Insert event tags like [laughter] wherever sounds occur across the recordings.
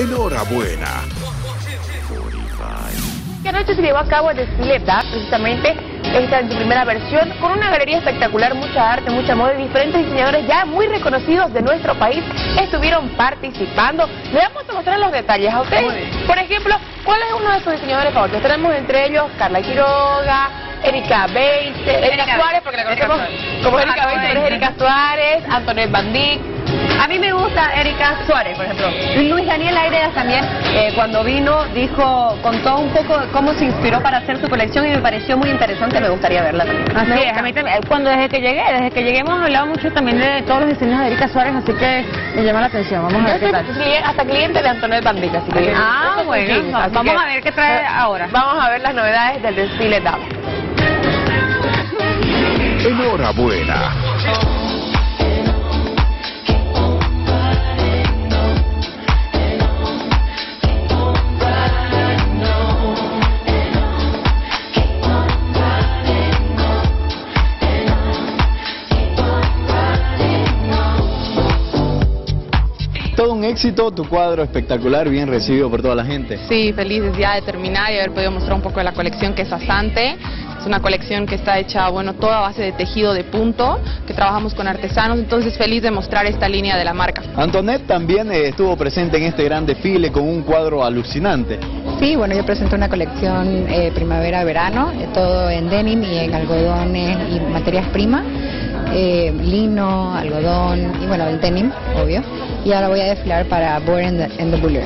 Enhorabuena. Que anoche se llevó a cabo el desfile DAP, precisamente esta en su primera versión, con una galería espectacular, mucha arte, mucha moda y diferentes diseñadores ya muy reconocidos de nuestro país estuvieron participando. Le vamos a mostrar los detalles a ustedes. Por ejemplo, ¿cuál es uno de sus diseñadores favoritos? Tenemos entre ellos Carla Quiroga, Erika Beite, Erika, Suárez, porque la conocemos como Erika pero es Erika Suárez, Antonet Bandic. A mí me gusta Erika Suárez, por ejemplo. Luis Daniel Aireas también, eh, cuando vino, dijo, contó un poco de cómo se inspiró para hacer su colección y me pareció muy interesante, me gustaría verla también. Así es, a mí también, cuando desde que llegué, desde que llegué hemos hablado mucho también de todos los diseños de Erika Suárez, así que me llama la atención, vamos a ver Yo qué tal. hasta cliente de Antonet Bandic, así que... Ah, bueno, sí, vamos que- a ver qué trae ahora. Vamos a ver las novedades del desfile DAP. Enhorabuena. Un éxito, tu cuadro espectacular, bien recibido por toda la gente. Sí, felices ya de terminar y haber podido mostrar un poco de la colección que es Asante. Es una colección que está hecha, bueno, toda a base de tejido de punto, que trabajamos con artesanos, entonces feliz de mostrar esta línea de la marca. Antonet también eh, estuvo presente en este gran desfile con un cuadro alucinante. Sí, bueno, yo presento una colección eh, primavera-verano, eh, todo en denim y en algodones y materias primas, eh, lino, algodón y bueno, el denim, obvio. Y ahora voy a desfilar para Born in the, in the Buller.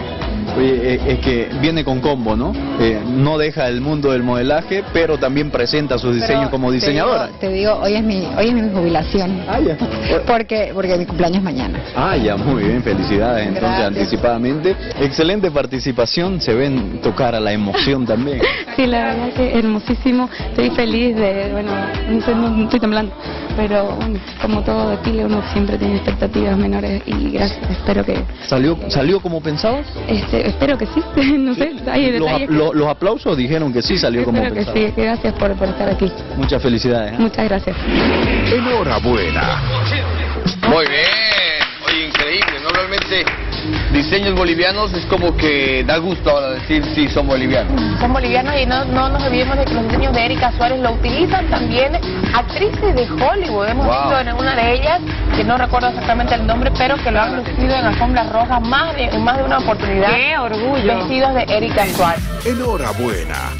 Oye, eh, es que viene con combo, ¿no? Eh, no deja el mundo del modelaje, pero también presenta sus diseños como te diseñadora. digo- Te digo, hoy es mi, hoy es mi jubilación. Ah, ya. [laughs] Porque, porque mi cumpleaños es mañana. Ah, ya, muy bien, felicidades entonces Gracias. anticipadamente. Excelente participación, se ve en tu cara la emoción [laughs] también. Sí, la verdad que hermosísimo, estoy feliz de, bueno, no estoy, temblando, pero bueno, como todo desfile uno siempre tiene expectativas menores y gracias, espero que, ¿Salió, salió como pensabas? este, espero que sí, [laughs] no sé, hay detalles. lo- los aplausos dijeron que sí salió como que sí, gracias por, por estar aquí, Muchas felicidades. ¿eh? muchas gracias. Enhorabuena. Muy bien, diseños bolivianos es como que da gusto ahora decir sí, son bolivianos. Son bolivianos y no, no nos olvidemos de que los diseños de Erika Suárez lo utilizan también actrices de Hollywood. Hemos Wow. visto en una de ellas, que no recuerdo exactamente el nombre, pero que lo han lucido en alfombras rojas más de, más de una oportunidad. ¡Qué orgullo! Vestidos de Erika Suárez. Enhorabuena.